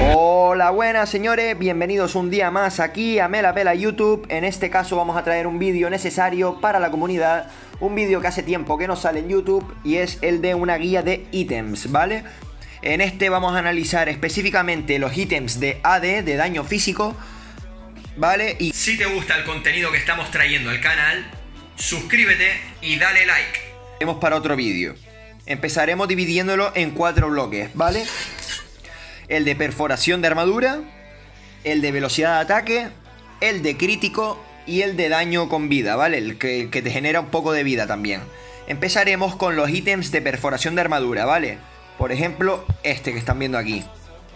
Hola, buenas señores, bienvenidos un día más aquí a Mela Pela YouTube. En este caso vamos a traer un vídeo necesario para la comunidad, un vídeo que hace tiempo que no sale en YouTube y es el de una guía de ítems, ¿vale? En este vamos a analizar específicamente los ítems de AD, de daño físico, ¿vale? Y si te gusta el contenido que estamos trayendo al canal, suscríbete y dale like. Vemos para otro vídeo. Empezaremos dividiéndolo en cuatro bloques, ¿vale? El de perforación de armadura, el de velocidad de ataque, el de crítico y el de daño con vida, ¿vale? El que, te genera un poco de vida también. Empezaremos con los ítems de perforación de armadura, ¿vale? Por ejemplo, este que están viendo aquí.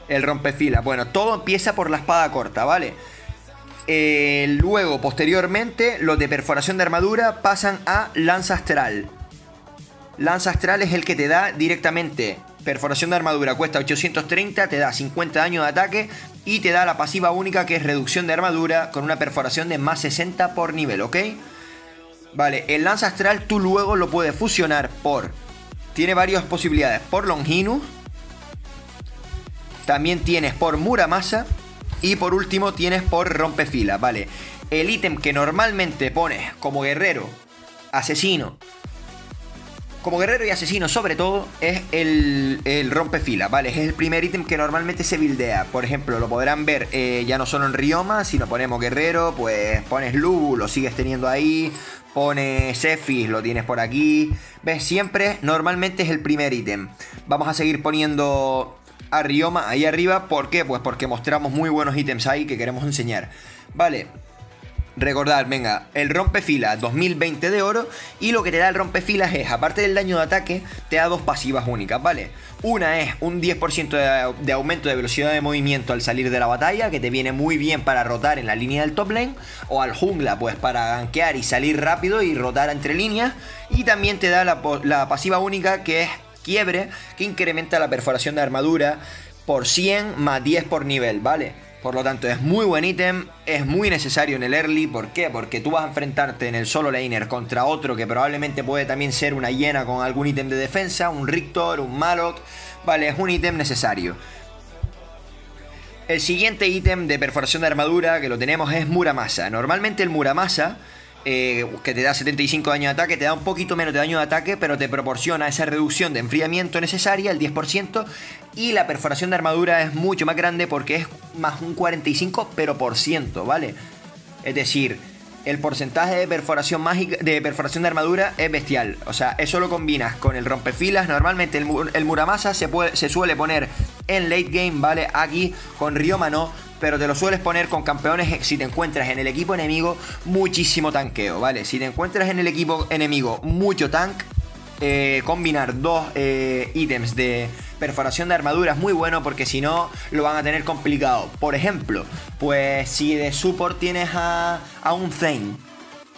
El rompefila. Bueno, todo empieza por la espada corta, ¿vale? Eh, luego, posteriormente, los de perforación de armadura pasan a lanza astral. Lanza astral es el que te da directamente perforación de armadura. Cuesta 830, te da 50 daño de ataque y te da la pasiva única que es reducción de armadura con una perforación de más 60 por nivel, ¿ok? Vale, el lanza astral tú luego lo puedes fusionar por tiene varias posibilidades. Por Longinus. También tienes por Muramasa. Y por último tienes por Rompefila. Vale. El ítem que normalmente pones como guerrero, asesino. Como guerrero y asesino sobre todo es el, el rompefila, ¿vale? Es el primer ítem que normalmente se buildea. Por ejemplo, lo podrán ver eh, ya no solo en Rioma, si lo ponemos guerrero, pues pones Lu, lo sigues teniendo ahí. Pone Cephis, lo tienes por aquí. ¿Ves? Siempre, normalmente es el primer ítem. Vamos a seguir poniendo a Rioma ahí arriba. ¿Por qué? Pues porque mostramos muy buenos ítems ahí que queremos enseñar. Vale, Recordad, venga, el rompefila 2020 de oro y lo que te da el rompefilas es, aparte del daño de ataque, te da dos pasivas únicas, ¿vale? Una es un 10% de, aumento de velocidad de movimiento al salir de la batalla, que te viene muy bien para rotar en la línea del top lane, o al jungla, pues para gankear y salir rápido y rotar entre líneas, y también te da la, la pasiva única que es quiebre, que incrementa la perforación de armadura por 100 más 10 por nivel, ¿vale? Por lo tanto, es muy buen ítem, es muy necesario en el early. ¿Por qué? Porque tú vas a enfrentarte en el solo laner contra otro que probablemente puede también ser una hiena con algún ítem de defensa, un Rictor, un Malok. Vale, es un ítem necesario. El siguiente ítem de perforación de armadura que lo tenemos es Muramasa. Normalmente el Muramasa eh, que te da 75 daño de ataque, te da un poquito menos de daño de ataque, pero te proporciona esa reducción de enfriamiento necesaria, el 10%, y la perforación de armadura es mucho más grande porque es más un 45, pero por ciento, ¿vale? Es decir, el porcentaje de perforación mágica, de perforación de armadura es bestial. O sea, eso lo combinas con el rompefilas. Normalmente el, el Muramasa se, se suele poner en late game, ¿vale? Aquí con Ryoma no pero te lo sueles poner con campeones si te encuentras en el equipo enemigo muchísimo tanqueo, ¿vale? Si te encuentras en el equipo enemigo mucho tank, eh, combinar dos eh, ítems de perforación de armadura es muy bueno porque si no lo van a tener complicado. Por ejemplo, pues si de support tienes a, un Zane,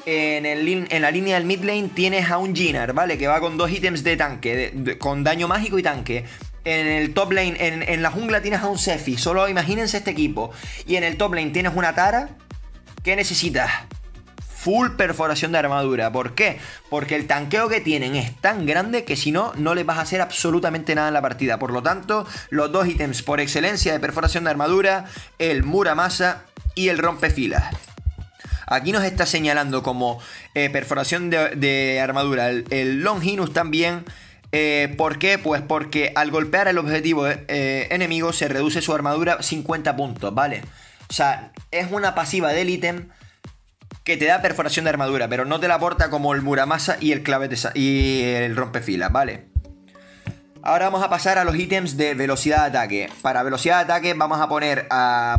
en, el, en, la línea del mid lane tienes a un Jinar, ¿vale? Que va con dos ítems de tanque, con daño mágico y tanque. En el top lane, en, la jungla tienes a un Sephi. Solo imagínense este equipo. Y en el top lane tienes una Tara. ¿Qué necesitas? Full perforación de armadura. ¿Por qué? Porque el tanqueo que tienen es tan grande que si no, no les vas a hacer absolutamente nada en la partida. Por lo tanto, los dos ítems por excelencia de perforación de armadura, el Muramasa y el rompefilas. Aquí nos está señalando como eh, perforación de, armadura el, el Longinus también eh, ¿Por qué? Pues porque al golpear el objetivo eh, enemigo se reduce su armadura 50 puntos, ¿vale? O sea, es una pasiva del ítem que te da perforación de armadura, pero no te la aporta como el Muramasa y el clavete y el rompefilas, ¿vale? Ahora vamos a pasar a los ítems de velocidad de ataque. Para velocidad de ataque vamos a poner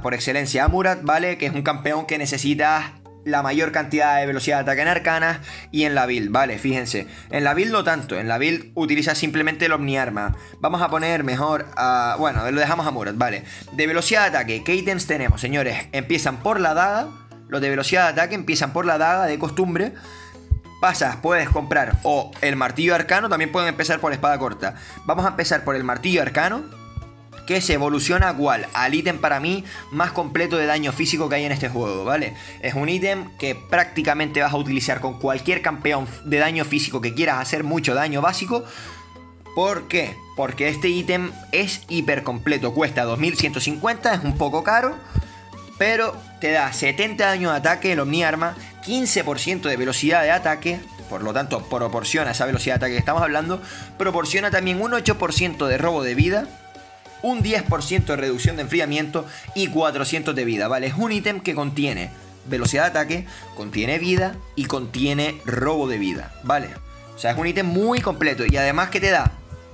por excelencia a Murat, ¿vale? Que es un campeón que necesita la mayor cantidad de velocidad de ataque en arcanas y en la build, ¿vale? Fíjense. En la build no tanto, en la build utiliza simplemente el omniarma. Vamos a poner mejor a... Bueno, lo dejamos a Murat, ¿vale? De velocidad de ataque, ¿qué ítems tenemos, señores? Empiezan por la daga, los de velocidad de ataque empiezan por la daga de costumbre. Pasas, puedes comprar o el martillo arcano, también pueden empezar por espada corta. Vamos a empezar por el martillo arcano que se evoluciona igual al ítem para mí más completo de daño físico que hay en este juego, ¿vale? Es un ítem que prácticamente vas a utilizar con cualquier campeón de daño físico que quieras hacer mucho daño básico. ¿Por qué? Porque este ítem es hiper completo, cuesta 2150, es un poco caro, pero te da 70 daño de ataque el Omni Arma, 15% de velocidad de ataque, por lo tanto proporciona esa velocidad de ataque que estamos hablando, proporciona también un 8% de robo de vida, un 10% de reducción de enfriamiento y 400 de vida, ¿vale? Es un ítem que contiene velocidad de ataque, contiene vida y contiene robo de vida, ¿vale? O sea, es un ítem muy completo y además que te da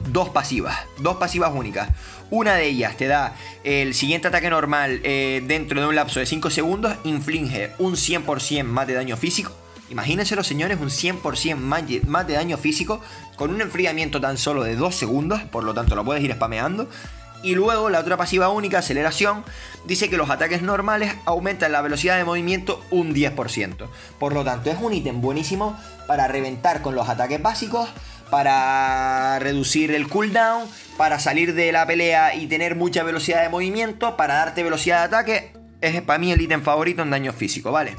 dos pasivas, dos pasivas únicas. Una de ellas te da el siguiente ataque normal eh, dentro de un lapso de 5 segundos, inflige un 100% más de daño físico. Imagínense los señores, un 100% más de daño físico con un enfriamiento tan solo de 2 segundos, por lo tanto lo puedes ir spameando. Y luego la otra pasiva única, aceleración, dice que los ataques normales aumentan la velocidad de movimiento un 10%. Por lo tanto, es un ítem buenísimo para reventar con los ataques básicos, para reducir el cooldown, para salir de la pelea y tener mucha velocidad de movimiento, para darte velocidad de ataque. Es para mí el ítem favorito en daño físico, ¿vale?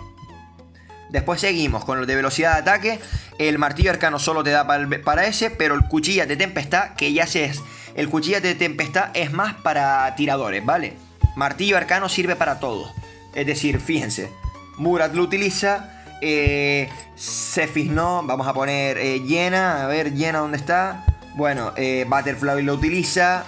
Después seguimos con los de velocidad de ataque. El martillo arcano solo te da para, para ese, pero el cuchilla de tempestad, que ya se es el cuchilla de tempestad es más para tiradores, ¿vale? Martillo arcano sirve para todo. Es decir, fíjense, Murat lo utiliza, eh, no, vamos a poner eh, Llena, a ver, Llena, ¿dónde está? Bueno, eh, Butterfly lo utiliza,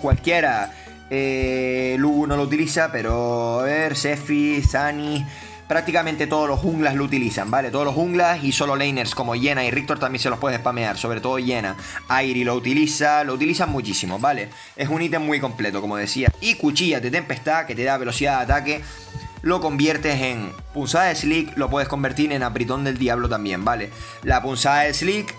cualquiera, eh, Lugu no lo utiliza, pero a ver, Sefi, Sani, prácticamente todos los junglas lo utilizan, ¿vale? Todos los junglas y solo laners como Yena y Rictor también se los puede spamear, sobre todo Yena. Airi lo utiliza, lo utilizan muchísimo, ¿vale? Es un ítem muy completo, como decía. Y cuchilla de tempestad que te da velocidad de ataque. Lo conviertes en punzada de Slick, lo puedes convertir en apritón del diablo también, ¿vale? La punzada de Slick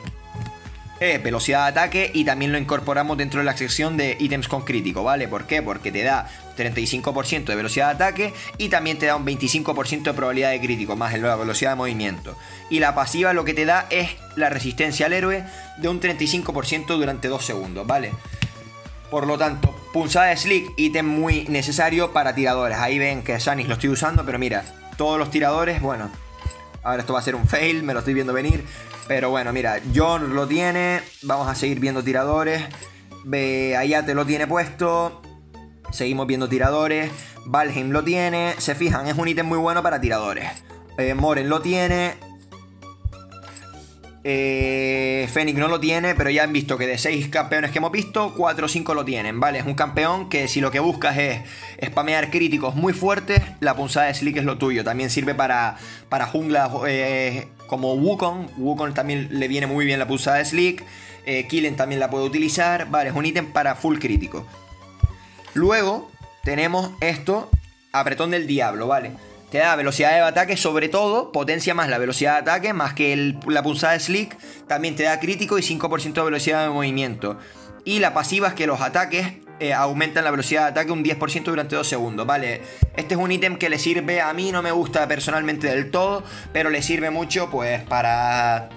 velocidad de ataque y también lo incorporamos dentro de la sección de ítems con crítico, ¿vale? ¿Por qué? Porque te da 35% de velocidad de ataque y también te da un 25% de probabilidad de crítico, más la velocidad de movimiento. Y la pasiva lo que te da es la resistencia al héroe de un 35% durante 2 segundos, ¿vale? Por lo tanto, punzada de Slick, ítem muy necesario para tiradores. Ahí ven que Sanis lo estoy usando, pero mira, todos los tiradores, bueno, ahora esto va a ser un fail, me lo estoy viendo venir. Pero bueno, mira, John lo tiene. Vamos a seguir viendo tiradores. Ayate lo tiene puesto. Seguimos viendo tiradores. Valheim lo tiene. Se fijan, es un ítem muy bueno para tiradores. Eh, Moren lo tiene. Eh, Fenix no lo tiene, pero ya han visto que de 6 campeones que hemos visto, 4 o 5 lo tienen, ¿vale? Es un campeón que si lo que buscas es spamear críticos muy fuertes, la punzada de Slick es lo tuyo. También sirve para, para junglas eh, como Wukong. Wukong también le viene muy bien la punzada de Slick. Eh, Killen también la puede utilizar, ¿vale? Es un ítem para full crítico. Luego tenemos esto, apretón del diablo, ¿vale? Te da velocidad de ataque, sobre todo, potencia más la velocidad de ataque, más que la punzada de Slick, también te da crítico y 5% de velocidad de movimiento. Y la pasiva es que los ataques eh, aumentan la velocidad de ataque un 10% durante 2 segundos, ¿vale? Este es un ítem que le sirve, a mí no me gusta personalmente del todo, pero le sirve mucho pues para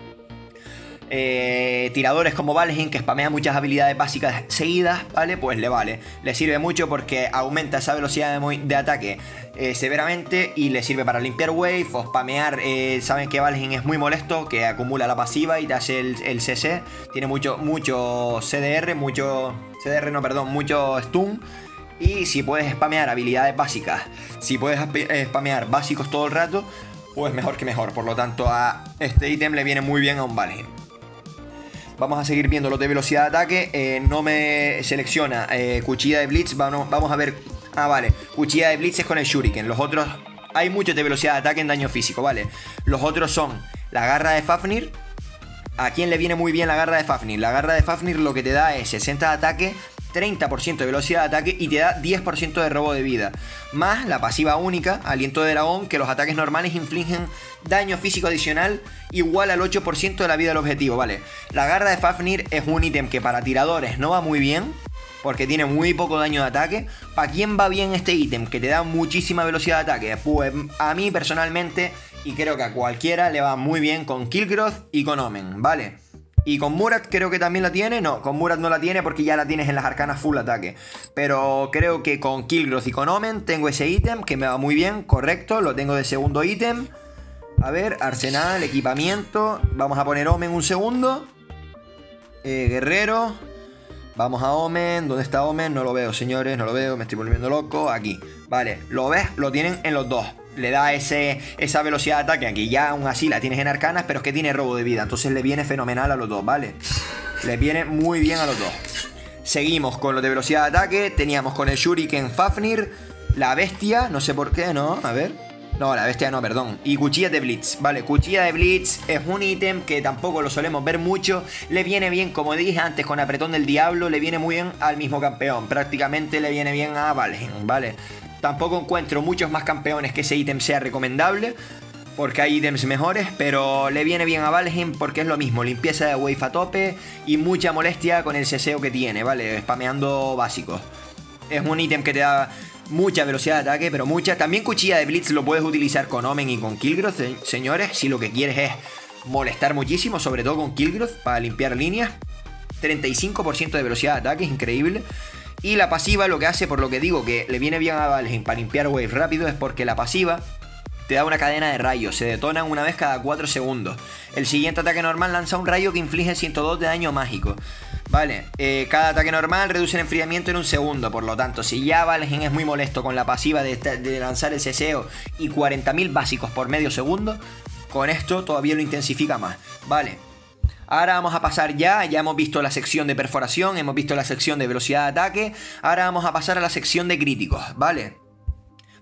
eh, tiradores como Valheim, que spamea muchas habilidades básicas seguidas, ¿vale? Pues le vale. Le sirve mucho porque aumenta esa velocidad de, ataque eh, severamente y le sirve para limpiar wave o spamear. Eh, saben que Valheim es muy molesto, que acumula la pasiva y te hace el, CC. Tiene mucho, mucho CDR, mucho... CDR no, perdón, mucho stun. Y si puedes spamear habilidades básicas, si puedes spamear básicos todo el rato, pues mejor que mejor. Por lo tanto, a este ítem le viene muy bien a un Valheim. Vamos a seguir viendo los de velocidad de ataque. Eh, no me selecciona eh, cuchilla de blitz. Vamos, vamos a ver. Ah, vale. Cuchilla de blitz es con el shuriken. Los otros. Hay muchos de velocidad de ataque en daño físico, ¿vale? Los otros son la garra de Fafnir. ¿A quién le viene muy bien la garra de Fafnir? La garra de Fafnir lo que te da es 60 de ataque 30% de velocidad de ataque y te da 10% de robo de vida. Más la pasiva única, aliento de dragón, que los ataques normales infligen daño físico adicional igual al 8% de la vida del objetivo, ¿vale? La garra de Fafnir es un ítem que para tiradores no va muy bien, porque tiene muy poco daño de ataque. ¿Para quién va bien este ítem? Que te da muchísima velocidad de ataque. Pues a mí personalmente, y creo que a cualquiera, le va muy bien con Killgrowth y con Omen, ¿vale? Y con Murat creo que también la tiene. No, con Murat no la tiene porque ya la tienes en las arcanas full ataque. Pero creo que con Killgrowth y con Omen tengo ese ítem que me va muy bien, correcto. Lo tengo de segundo ítem. A ver, arsenal, equipamiento. Vamos a poner Omen un segundo. Eh, guerrero. Vamos a Omen. ¿Dónde está Omen? No lo veo, señores. No lo veo. Me estoy volviendo loco. Aquí. Vale. ¿Lo ves? Lo tienen en los dos. Le da ese, esa velocidad de ataque. Aquí ya aún así la tienes en arcanas, pero es que tiene robo de vida. Entonces le viene fenomenal a los dos, ¿vale? Le viene muy bien a los dos. Seguimos con lo de velocidad de ataque. Teníamos con el Shuriken Fafnir. La bestia. No sé por qué, ¿no? A ver. No, la bestia no, perdón. Y cuchilla de Blitz. Vale, cuchilla de Blitz es un ítem que tampoco lo solemos ver mucho. Le viene bien, como dije antes, con apretón del diablo. Le viene muy bien al mismo campeón. Prácticamente le viene bien a Valheim, ¿vale? Tampoco encuentro muchos más campeones que ese ítem sea recomendable. Porque hay ítems mejores, pero le viene bien a Valheim porque es lo mismo, limpieza de wave a tope y mucha molestia con el ceseo que tiene, ¿vale? Spameando básicos. Es un ítem que te da mucha velocidad de ataque, pero mucha. También cuchilla de Blitz lo puedes utilizar con Omen y con Killgrowth, señores, si lo que quieres es molestar muchísimo, sobre todo con Killgrowth, para limpiar líneas. 35% de velocidad de ataque, es increíble. Y la pasiva lo que hace, por lo que digo, que le viene bien a Valheim para limpiar wave rápido, es porque la pasiva te da una cadena de rayos, se detonan una vez cada 4 segundos. El siguiente ataque normal lanza un rayo que inflige 102 de daño mágico. Vale, eh, cada ataque normal reduce el enfriamiento en un segundo, por lo tanto, si ya Valheim es muy molesto con la pasiva de, de lanzar el ceseo y 40.000 básicos por medio segundo, con esto todavía lo intensifica más. Vale, Ahora vamos a pasar ya, ya hemos visto la sección de perforación, hemos visto la sección de velocidad de ataque, ahora vamos a pasar a la sección de críticos, ¿vale?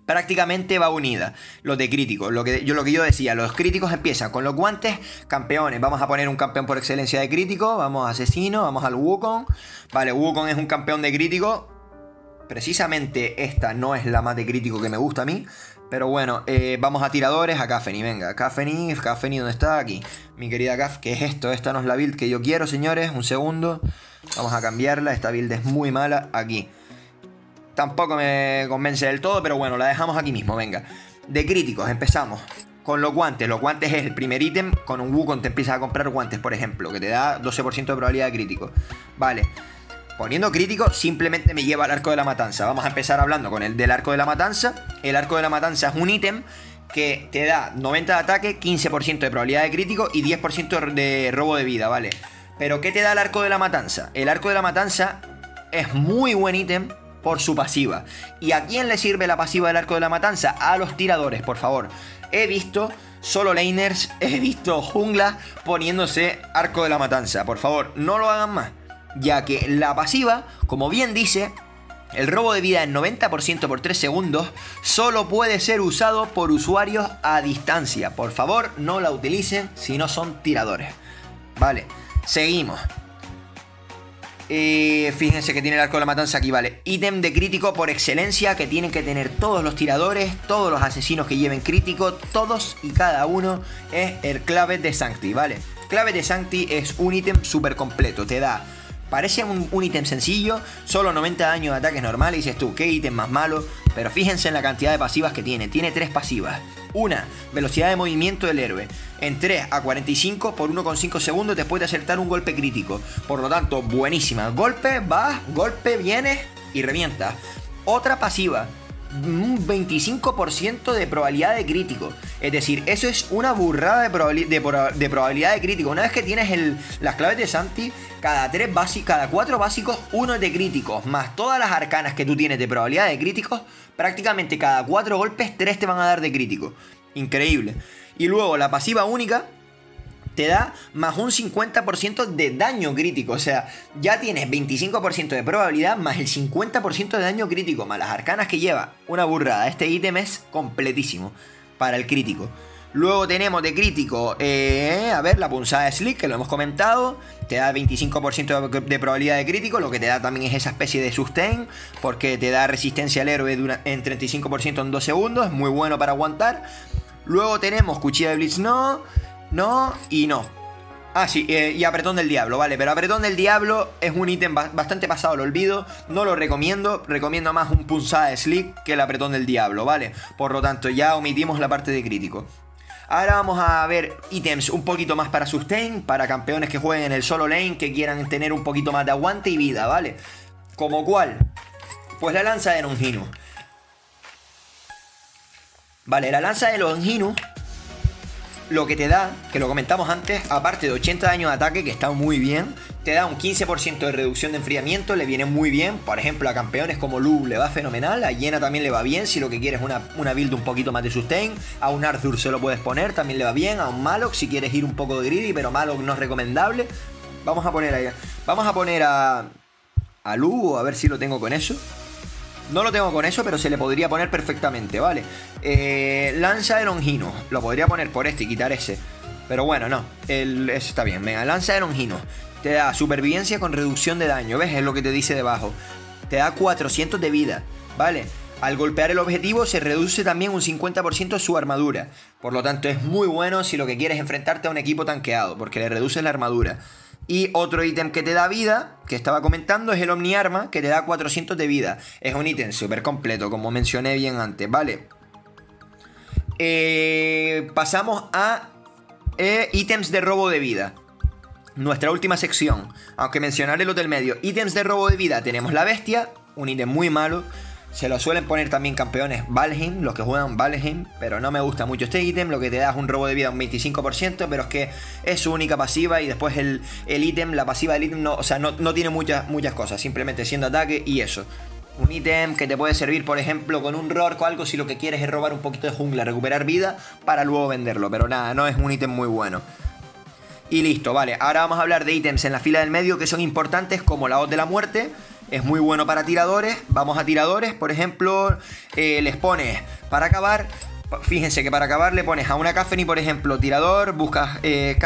prácticamente va unida. Los de críticos, lo que, yo, lo que yo decía, los críticos empiezan con los guantes, campeones. Vamos a poner un campeón por excelencia de crítico, vamos a asesino, vamos al Wukong. Vale, Wukong es un campeón de crítico. Precisamente esta no es la más de crítico que me gusta a mí. Pero bueno, eh, vamos a tiradores, a Cafeni, venga. Cafeni, Cafeni, ¿dónde está? Aquí. Mi querida Caf, ¿qué es esto? Esta no es la build que yo quiero, señores. Un segundo. Vamos a cambiarla, esta build es muy mala. Aquí. Tampoco me convence del todo, pero bueno, la dejamos aquí mismo, venga. De críticos, empezamos. Con los guantes, los guantes es el primer ítem. Con un Wukong te empiezas a comprar guantes, por ejemplo, que te da 12% de probabilidad de crítico. Vale. Poniendo crítico, simplemente me lleva al arco de la matanza. Vamos a empezar hablando con el del arco de la matanza. El arco de la matanza es un ítem que te da 90 de ataque, 15% de probabilidad de crítico y 10% de robo de vida, ¿vale? Pero ¿qué te da el arco de la matanza? El arco de la matanza es muy buen ítem por su pasiva. ¿Y a quién le sirve la pasiva del arco de la matanza? A los tiradores, por favor. He visto solo laners, he visto jungla poniéndose arco de la matanza. Por favor, no lo hagan más. Ya que la pasiva, como bien dice, el robo de vida en 90% por 3 segundos solo puede ser usado por usuarios a distancia. Por favor, no la utilicen si no son tiradores. Vale, seguimos. Eh, fíjense que tiene el arco de la matanza aquí, vale. Ítem de crítico por excelencia que tienen que tener todos los tiradores, todos los asesinos que lleven crítico, todos y cada uno es el clave de Sancti, ¿vale? Clave de Sancti es un ítem súper completo, te da... Parece un, ítem sencillo, solo 90 daño de ataques normales, y dices tú, ¿qué ítem más malo? Pero fíjense en la cantidad de pasivas que tiene, tiene tres pasivas. Una, velocidad de movimiento del héroe. En 3 a 45 por 1,5 segundos después de acertar un golpe crítico. Por lo tanto, buenísima. Golpe, va, golpe, viene y revienta. Otra pasiva, un 25% de probabilidad de crítico. Es decir, eso es una burrada de, probabilidad de crítico. Una vez que tienes las claves de Santi, cada, tres cada 4 básicos, uno de críticos, más todas las arcanas que tú tienes de probabilidad de críticos, prácticamente cada 4 golpes, 3 te van a dar de crítico. Increíble. Y luego la pasiva única te da más un 50% de daño crítico. O sea, ya tienes 25% de probabilidad más el 50% de daño crítico, más las arcanas que lleva. Una burrada. Este ítem es completísimo para el crítico. Luego tenemos de crítico, eh, a ver, la punzada de Slick, que lo hemos comentado. Te da 25% de probabilidad de crítico, lo que te da también es esa especie de sustain, porque te da resistencia al héroe en 35% en 2 segundos, es muy bueno para aguantar. Luego tenemos cuchilla de Blitz no, no y no. Ah, sí, eh, y apretón del diablo, vale, pero apretón del diablo es un ítem bastante pasado al olvido, no lo recomiendo, recomiendo más un punzada de Slick que el apretón del diablo, ¿vale? Por lo tanto, ya omitimos la parte de crítico. Ahora vamos a ver ítems un poquito más para sustain, para campeones que jueguen en el solo lane, que quieran tener un poquito más de aguante y vida, ¿vale? ¿Como cuál? Pues la lanza de Longino. Vale, la lanza de Longino lo que te da, que lo comentamos antes, aparte de 80 daños de ataque, que está muy bien, te da un 15% de reducción de enfriamiento, le viene muy bien. Por ejemplo, a campeones como Lu le va fenomenal, a Yena también le va bien, si lo que quieres es una, una build un poquito más de sustain. A un Arthur se lo puedes poner, también le va bien. A un Malok si quieres ir un poco de greedy, pero Malok no es recomendable. Vamos a poner ahí. Vamos a poner a. A Lu, a ver si lo tengo con eso. No lo tengo con eso, pero se le podría poner perfectamente, ¿vale? Eh, lanza de Longino. Lo podría poner por este y quitar ese. Pero bueno, no. El, eso está bien. Venga, lanza de Longino. Te da supervivencia con reducción de daño. ¿Ves? Es lo que te dice debajo. Te da 400 de vida. ¿Vale? Al golpear el objetivo se reduce también un 50% su armadura. Por lo tanto es muy bueno si lo que quieres es enfrentarte a un equipo tanqueado. Porque le reduce la armadura. Y otro ítem que te da vida, que estaba comentando, es el Omni Arma, que te da 400 de vida. Es un ítem súper completo, como mencioné bien antes, ¿vale? Eh, pasamos a eh, ítems de robo de vida. Nuestra última sección, aunque mencionaré los del medio. Ítems de robo de vida, tenemos la bestia, un ítem muy malo. Se lo suelen poner también campeones Valheim, los que juegan Valheim, pero no me gusta mucho este ítem. Lo que te da es un robo de vida un 25%, pero es que es su única pasiva y después el ítem, la pasiva del ítem, no, o sea, no, no tiene muchas, muchas cosas, simplemente siendo ataque y eso. Un ítem que te puede servir, por ejemplo, con un Rourke o algo si lo que quieres es robar un poquito de jungla, recuperar vida para luego venderlo, pero nada, no es un ítem muy bueno. Y listo, vale, ahora vamos a hablar de ítems en la fila del medio que son importantes como la hoz de la muerte, es muy bueno para tiradores. Vamos a tiradores, por ejemplo, eh, les pones para acabar. Fíjense que para acabar le pones a una Cafeni, por ejemplo, tirador, buscas eh,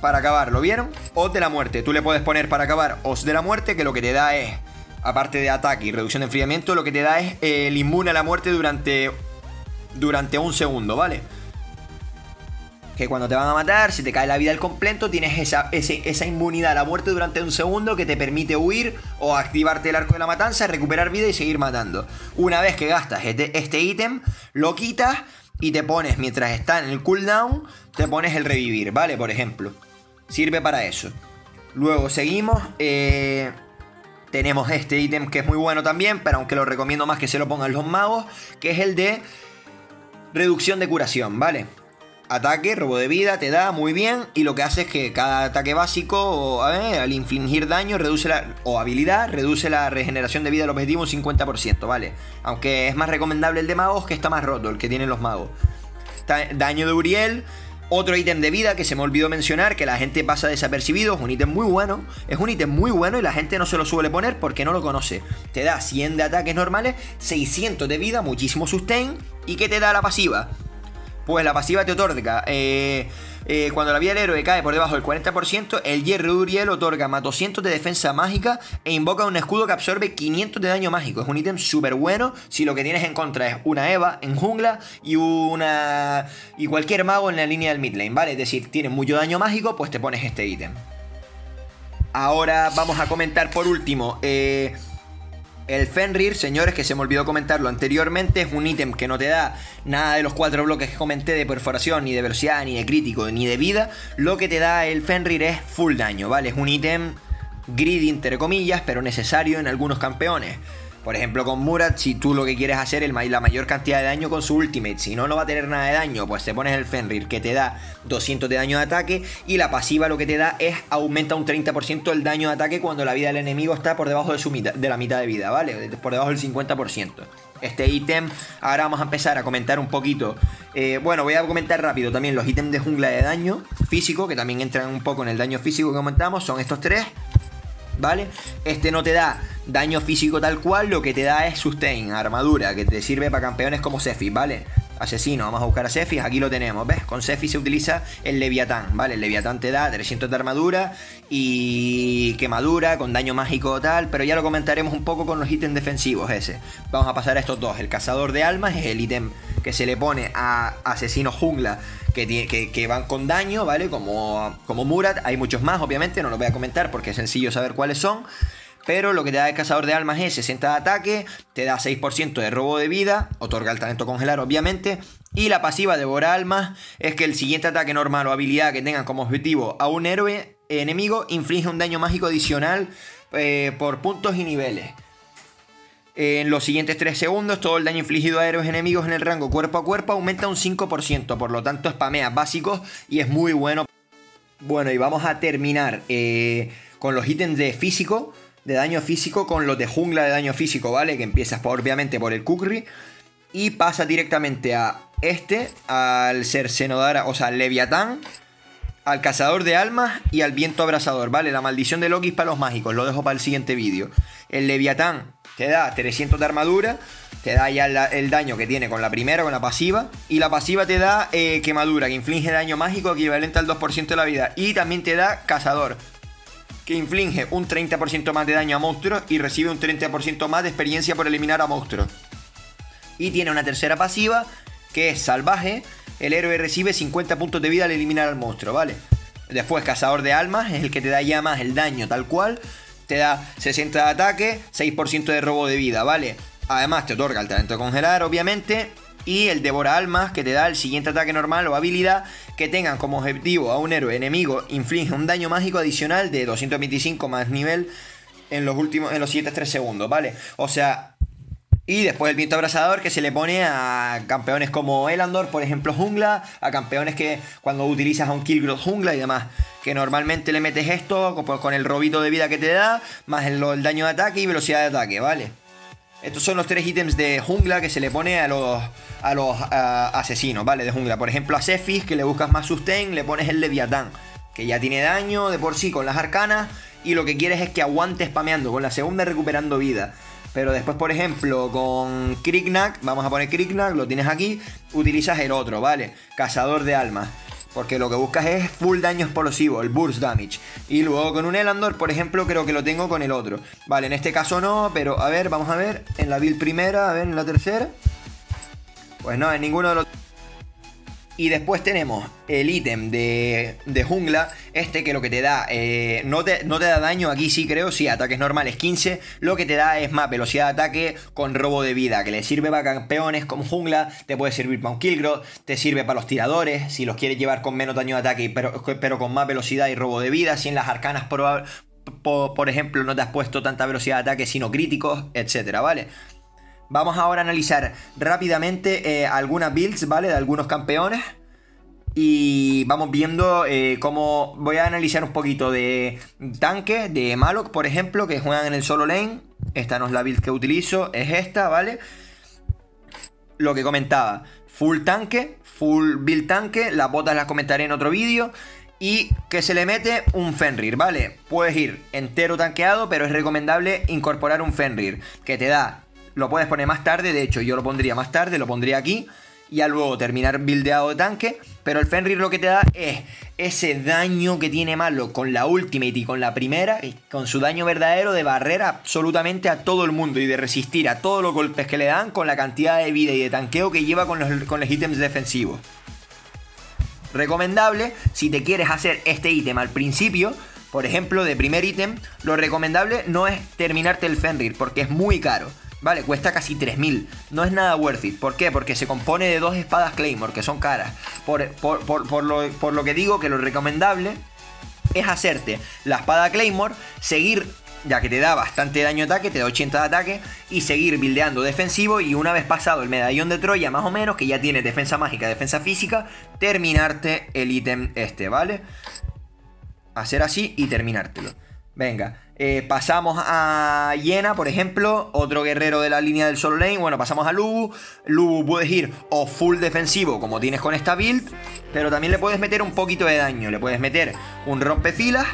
para acabar, ¿lo vieron? Os de la muerte. Tú le puedes poner para acabar Os de la muerte, que lo que te da es, aparte de ataque y reducción de enfriamiento, lo que te da es eh, el inmune a la muerte durante, durante un segundo, ¿vale? Que cuando te van a matar, si te cae la vida al completo, tienes esa, esa inmunidad a la muerte durante un segundo que te permite huir o activarte el arco de la matanza, recuperar vida y seguir matando. Una vez que gastas este, este ítem, lo quitas y te pones, mientras está en el cooldown, te pones el revivir, ¿vale? Por ejemplo. Sirve para eso. Luego seguimos. Eh, tenemos este ítem que es muy bueno también, pero aunque lo recomiendo más que se lo pongan los magos, que es el de reducción de curación, ¿vale? Ataque, robo de vida, te da muy bien. Y lo que hace es que cada ataque básico, al infligir daño, reduce la. o habilidad, reduce la regeneración de vida del objetivo un 50%, ¿vale? Aunque es más recomendable el de magos, que está más roto, el que tienen los magos. Daño de Uriel. Otro ítem de vida que se me olvidó mencionar, que la gente pasa desapercibido, es un ítem muy bueno, es un ítem muy bueno y la gente no se lo suele poner porque no lo conoce. Te da 100 de ataques normales, 600 de vida, muchísimo sustain, y ¿qué te da la pasiva? Pues la pasiva te otorga. Eh, eh, cuando la vida del héroe cae por debajo del 40%, el hierro de Uriel otorga más 200 de defensa mágica e invoca un escudo que absorbe 500 de daño mágico. Es un ítem súper bueno si lo que tienes en contra es una Eva en jungla y una y cualquier mago en la línea del mid lane, ¿vale? Es decir, tienes mucho daño mágico, pues te pones este ítem. Ahora vamos a comentar por último. Eh, el Fenrir, señores, que se me olvidó comentarlo anteriormente, es un ítem que no te da nada de los cuatro bloques que comenté de perforación, ni de velocidad, ni de crítico, ni de vida. Lo que te da el Fenrir es full daño, ¿vale? Es un ítem greedy, entre comillas, pero necesario en algunos campeones. Por ejemplo, con Murat, si tú lo que quieres hacer es la mayor cantidad de daño con su ultimate, si no, no va a tener nada de daño, pues te pones el Fenrir que te da 200 de daño de ataque y la pasiva lo que te da es aumenta un 30% el daño de ataque cuando la vida del enemigo está por debajo de, su mitad, de la mitad de vida, ¿vale? Por debajo del 50%. Este ítem, ahora vamos a empezar a comentar un poquito. Eh, bueno, voy a comentar rápido también los ítems de jungla de daño físico, que también entran un poco en el daño físico que comentamos, son estos tres. ¿Vale? Este no te da daño físico tal cual, lo que te da es sustain, armadura, que te sirve para campeones como Sephi, ¿vale? Asesino, vamos a buscar a Sephi, aquí lo tenemos, ¿ves? Con Sephi se utiliza el Leviatán, ¿vale? El Leviatán te da 300 de armadura y quemadura con daño mágico tal, pero ya lo comentaremos un poco con los ítems defensivos ese. Vamos a pasar a estos dos, el Cazador de Almas es el ítem que se le pone a Asesino Jungla que, que, van con daño, ¿vale? Como, como Murat, hay muchos más, obviamente, no lo voy a comentar porque es sencillo saber cuáles son. Pero lo que te da el cazador de almas es 60 de ataque, te da 6% de robo de vida, otorga el talento congelar obviamente, y la pasiva devora almas es que el siguiente ataque normal o habilidad que tengan como objetivo a un héroe enemigo inflige un daño mágico adicional eh, por puntos y niveles. En los siguientes 3 segundos, todo el daño infligido a héroes enemigos en el rango cuerpo a cuerpo aumenta un 5%, por lo tanto spamea básicos y es muy bueno Bueno, y vamos a terminar eh, con los ítems de físico, de daño físico, con los de jungla de daño físico, ¿vale? Que empiezas obviamente por el Kukri y pasa directamente a este, al Cercenodara, o sea, al Leviatán, al Cazador de Almas y al Viento Abrasador, ¿vale? La maldición de Loki para los mágicos, lo dejo para el siguiente vídeo. El Leviatán te da 300 de armadura, te da ya el daño que tiene con la primera, con la pasiva, y la pasiva te da eh, quemadura, que inflige daño mágico equivalente al 2% de la vida, y también te da Cazador, que inflige un 30% más de daño a monstruos y recibe un 30% más de experiencia por eliminar a monstruos. Y tiene una tercera pasiva, que es salvaje, el héroe recibe 50 puntos de vida al eliminar al monstruo, ¿vale? Después, cazador de almas, es el que te da ya más el daño tal cual. Te da 60 de ataque, 6% de robo de vida, ¿vale? Además te otorga el talento de congelar, obviamente. Y el devora almas, que te da el siguiente ataque normal o habilidad que tengan como objetivo a un héroe enemigo, inflige un daño mágico adicional de 225 más nivel en los últimos, en los siguientes 3 segundos, ¿vale? O sea, y después el viento abrasador que se le pone a campeones como Elandor, por ejemplo, jungla, a campeones que cuando utilizas a un Killgrowth jungla y demás, que normalmente le metes esto pues, con el robito de vida que te da, más el, daño de ataque y velocidad de ataque, ¿vale? Estos son los tres ítems de jungla que se le pone a los, a los asesinos, ¿vale? De jungla. Por ejemplo, a Cephis, que le buscas más sustain, le pones el Leviatán, que ya tiene daño de por sí con las arcanas, y lo que quieres es que aguante spameando, con la segunda recuperando vida. Pero después, por ejemplo, con Kriknak, vamos a poner Kriknak, lo tienes aquí, utilizas el otro, ¿vale? Cazador de almas. Porque lo que buscas es full daño explosivo, el burst damage. Y luego con un Elandor, por ejemplo, creo que lo tengo con el otro. Vale, en este caso no, pero a ver, vamos a ver. En la build primera, a ver, en la tercera. Pues no, en ninguno de los... Y después tenemos el ítem de, jungla, este que lo que te da, eh, no, te, no, te, da daño, aquí sí creo, sí, ataques normales 15, lo que te da es más velocidad de ataque con robo de vida, que le sirve para campeones como jungla, te puede servir para un Killgrowth, te sirve para los tiradores, si los quieres llevar con menos daño de ataque, pero, pero con más velocidad y robo de vida, si en las arcanas por, por ejemplo no te has puesto tanta velocidad de ataque sino críticos, etcétera, ¿vale? Vamos ahora a analizar rápidamente eh, algunas builds, ¿vale? De algunos campeones. Y vamos viendo eh, cómo... Voy a analizar un poquito de tanque, de Malok, por ejemplo, que juegan en el solo lane. Esta no es la build que utilizo, es esta, ¿vale? Lo que comentaba, full tanque, full build tanque, las botas las comentaré en otro vídeo. Y que se le mete un Fenrir, ¿vale? Puedes ir entero tanqueado, pero es recomendable incorporar un Fenrir, que te da lo puedes poner más tarde, de hecho yo lo pondría más tarde, lo pondría aquí. Y a luego terminar buildeado de tanque. Pero el Fenrir lo que te da es ese daño que tiene malo con la Ultimate y con la primera. Con su daño verdadero de barrer absolutamente a todo el mundo. Y de resistir a todos los golpes que le dan con la cantidad de vida y de tanqueo que lleva con los, con los ítems defensivos. Recomendable, si te quieres hacer este ítem al principio, por ejemplo, de primer ítem, lo recomendable no es terminarte el Fenrir, porque es muy caro. Vale, cuesta casi 3000. No es nada worth it. ¿Por qué? Porque se compone de dos espadas Claymore, que son caras. Por, por, lo, por lo que digo que lo recomendable es hacerte la espada Claymore, seguir ya que te da bastante daño de ataque, te da 80 de ataque, y seguir buildeando defensivo y una vez pasado el medallón de Troya más o menos, que ya tiene defensa mágica, defensa física, terminarte el ítem este, ¿vale? Hacer así y terminártelo. Venga, eh, pasamos a Yena, por ejemplo, otro guerrero de la línea del solo lane. Bueno, pasamos a Lubu. Lubu puedes ir o full defensivo, como tienes con esta build, pero también le puedes meter un poquito de daño. Le puedes meter un rompefilas,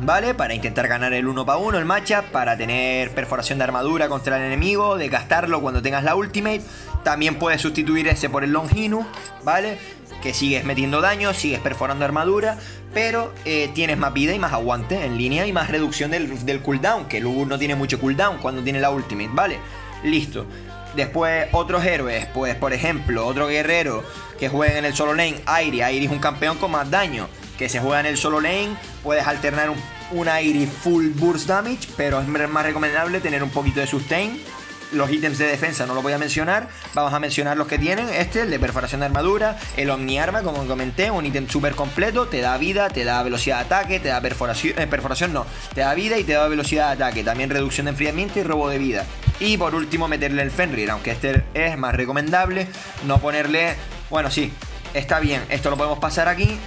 ¿vale? Para intentar ganar el 1 para 1, el matchup, para tener perforación de armadura contra el enemigo, de gastarlo cuando tengas la ultimate. También puedes sustituir ese por el Longinu, ¿vale? Que sigues metiendo daño, sigues perforando armadura pero eh, tienes más vida y más aguante en línea y más reducción del, cooldown, que Lubu no tiene mucho cooldown cuando tiene la ultimate, ¿vale? Listo. Después otros héroes, pues por ejemplo, otro guerrero que juega en el solo lane, Airi. Airi es un campeón con más daño, que se juega en el solo lane, puedes alternar un, un Airi full burst damage, pero es más recomendable tener un poquito de sustain los ítems de defensa no los voy a mencionar. Vamos a mencionar los que tienen. Este, el de perforación de armadura. El Omni Arma, como comenté, un ítem súper completo. Te da vida, te da velocidad de ataque, te da perforación. Eh, perforación no. Te da vida y te da velocidad de ataque. También reducción de enfriamiento y robo de vida. Y por último, meterle el Fenrir. Aunque este es más recomendable. No ponerle. Bueno, sí. Está bien. Esto lo podemos pasar aquí.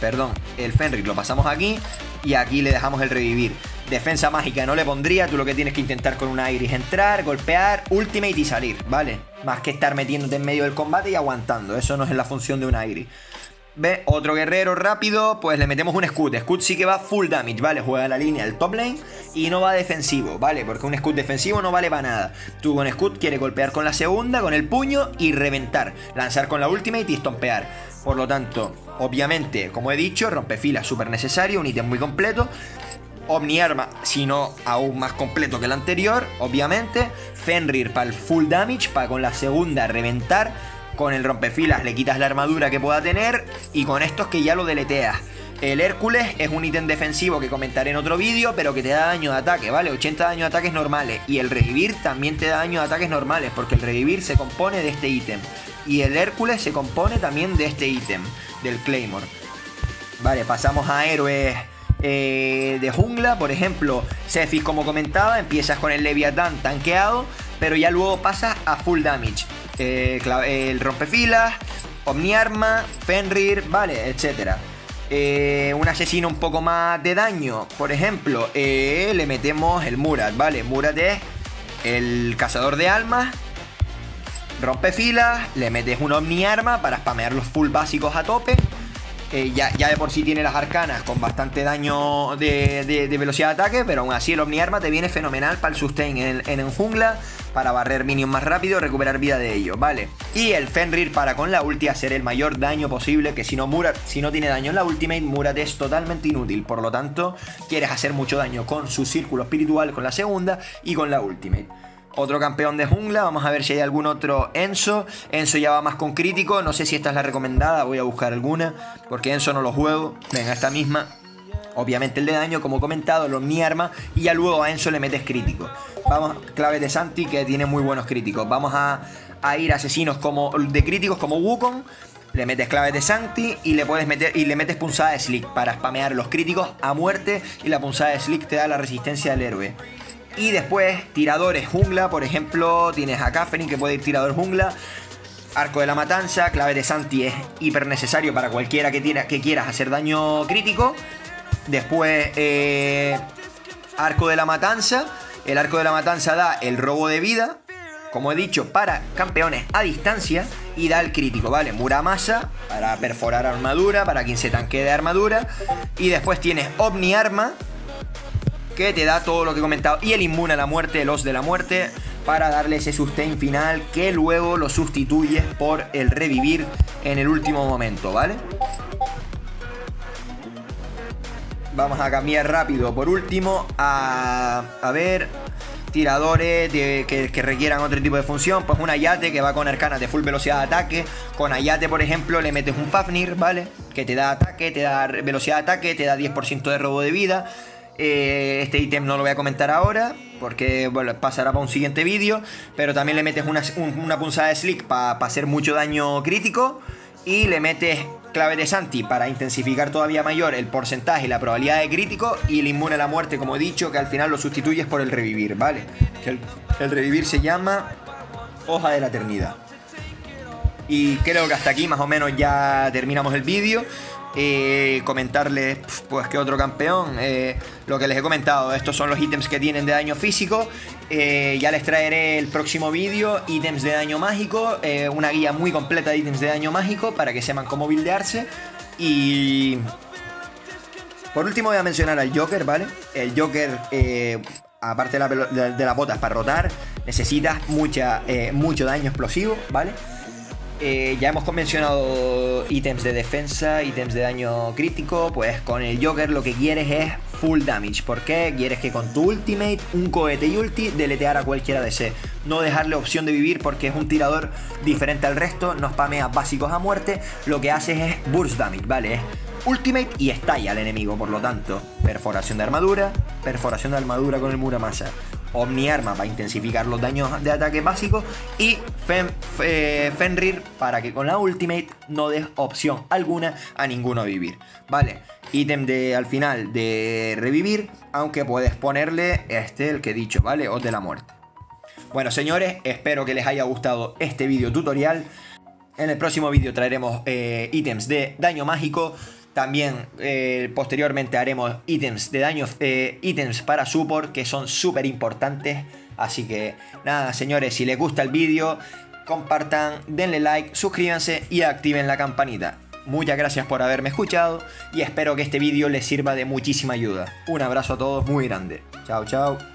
Perdón, el Fenrir lo pasamos aquí y aquí le dejamos el revivir. Defensa mágica no le pondría, tú lo que tienes que intentar con una Iris entrar, golpear, ultimate y salir, ¿vale? Más que estar metiéndote en medio del combate y aguantando, eso no es la función de una Iris. Ve, otro guerrero rápido, pues le metemos un Scud. Scud sí que va full damage, ¿vale? Juega la línea del top lane y no va defensivo, ¿vale? Porque un Scud defensivo no vale para nada. Tú con Scud quieres golpear con la segunda, con el puño y reventar. Lanzar con la ultimate y estompear. Por lo tanto, obviamente, como he dicho, rompefila súper necesario, un ítem muy completo. Omni Arma, si no aún más completo que el anterior, obviamente. Fenrir para el full damage, para con la segunda reventar con el rompefilas le quitas la armadura que pueda tener y con estos que ya lo deleteas. El Hércules es un ítem defensivo que comentaré en otro vídeo, pero que te da daño de ataque, ¿vale? 80 daño de ataques normales. Y el Revivir también te da daño de ataques normales, porque el Revivir se compone de este ítem. Y el Hércules se compone también de este ítem, del Claymore. Vale, pasamos a héroes eh, de jungla, por ejemplo, Cephis como comentaba, empiezas con el Leviathan tanqueado, pero ya luego pasas a full damage. Eh, el rompefilas, Omniarma, Fenrir, vale, etcétera. Eh, un asesino un poco más de daño, por ejemplo, eh, le metemos el Murat, ¿vale? Murat es el cazador de almas, rompe filas, le metes un Omniarma para spamear los full básicos a tope. Eh, ya, de por sí tiene las arcanas con bastante daño de, velocidad de ataque, pero aún así el Omni Arma te viene fenomenal para el sustain en, en, jungla, para barrer minions más rápido, recuperar vida de ellos, ¿vale? Y el Fenrir para con la ulti hacer el mayor daño posible, que si no, si no tiene daño en la ultimate, Murat es totalmente inútil, por lo tanto, quieres hacer mucho daño con su círculo espiritual, con la segunda y con la ultimate. Otro campeón de jungla, vamos a ver si hay algún otro Enzo. Enzo ya va más con crítico, no sé si esta es la recomendada, voy a buscar alguna, porque Enzo no lo juego. Venga, esta misma. Obviamente el de daño, como comentado, lo mi arma, y ya luego a Enzo le metes crítico. Vamos, clave de Santi, que tiene muy buenos críticos. Vamos a, ir a asesinos como, de críticos como Wukong, le metes clave de Santi y le puedes meter y le metes punzada de Slick para spamear los críticos a muerte y la punzada de Slick te da la resistencia del héroe. Y después, tiradores jungla, por ejemplo, tienes a Catherine que puede ir tirador jungla. Arco de la Matanza, clave de Santi es hiper necesario para cualquiera que, que quieras hacer daño crítico. Después, eh, Arco de la Matanza. El Arco de la Matanza da el robo de vida, como he dicho, para campeones a distancia y da el crítico, ¿vale? Muramasa para perforar armadura, para quien se tanque de armadura. Y después tienes Omni Arma, que te da todo lo que he comentado. Y el inmune a la muerte, los de la muerte, para darle ese sustain final que luego lo sustituyes por el revivir en el último momento, ¿vale? Vamos a cambiar rápido por último a, a ver tiradores que, requieran otro tipo de función. Pues un Ayate que va con arcanas de full velocidad de ataque. Con Ayate, por ejemplo, le metes un Fafnir, ¿vale? Que te da ataque, te da velocidad de ataque, te da 10% de robo de vida. Eh, este ítem no lo voy a comentar ahora porque pasará para un siguiente vídeo. Pero también le metes una, punzada de slick para hacer mucho daño crítico. Y le metes clave de Santi para intensificar todavía mayor el porcentaje y la probabilidad de crítico. Y el inmune a la muerte, como he dicho, que al final lo sustituyes por el revivir, ¿vale? el, el revivir se llama Hoja de la Eternidad. Y creo que hasta aquí más o menos ya terminamos el vídeo. Eh, comentarles pues que otro campeón. Eh, lo que les he comentado estos son los ítems que tienen de daño físico. Eh, ya les traeré el próximo vídeo ítems de daño mágico una guía muy completa de ítems de daño mágico para que sepan cómo buildearse. Y por último voy a mencionar al Joker vale el Joker aparte de, de, las botas para rotar necesita mucha, mucho daño explosivo vale eh, ya hemos mencionado ítems de defensa, ítems de daño crítico, pues con el Joker lo que quieres es full damage. ¿Por qué? Quieres que con tu ultimate, un cohete y ulti, deletear a cualquiera de ese. No dejarle opción de vivir porque es un tirador diferente al resto, no spamea básicos a muerte, lo que haces es burst damage, ¿vale? Ultimate y estalla al enemigo, por lo tanto, perforación de armadura, perforación de armadura con el Muramasa. Omni Arma para intensificar los daños de ataque básicos y Fenrir para que con la Ultimate no des opción alguna a ninguno vivir. Vale, ítem de al final de revivir, aunque puedes ponerle este, el que he dicho, ¿vale? O de la muerte. Bueno, señores, espero que les haya gustado este vídeo tutorial. En el próximo vídeo traeremos eh, ítems de daño mágico También eh, posteriormente haremos ítems de daño, eh, ítems para support que son súper importantes. Así que nada, señores, si les gusta el vídeo, compartan, denle like, suscríbanse y activen la campanita. Muchas gracias por haberme escuchado y espero que este vídeo les sirva de muchísima ayuda. Un abrazo a todos muy grande. Chao, chao.